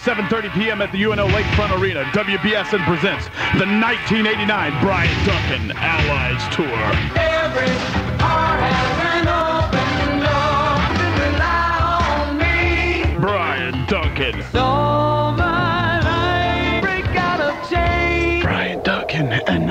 7.30 p.m. at the UNO Lakefront Arena, WBSN presents the 1989 Bryan Duncan Allies Tour. Every heart has an open door. Rely on me. Bryan Duncan. All my life, break out of chains. Bryan Duncan and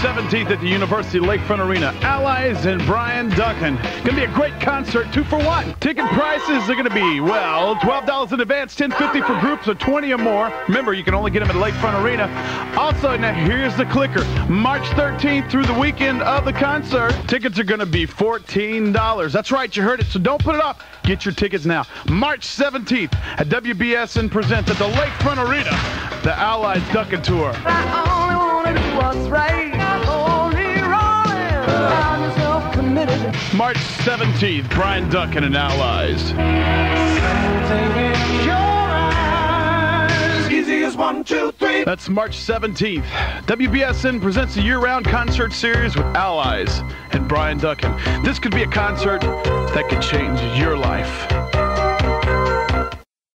17th at the University Lakefront Arena. Allies and Bryan Duncan. Gonna be a great concert, two for one. Ticket prices are gonna be, well, $12 in advance, $10.50 for groups of 20 or more. Remember, you can only get them at Lakefront Arena. Also, now here's the clicker. March 13th through the weekend of the concert, tickets are gonna be $14. That's right, you heard it, so don't put it off. Get your tickets now. March 17th at WBSN presents at the Lakefront Arena, the Allies Duncan Tour. March 17th, Bryan Duncan and Allies. That's March 17th. WBSN presents a year-round concert series with Allies and Bryan Duncan. This could be a concert that could change your life.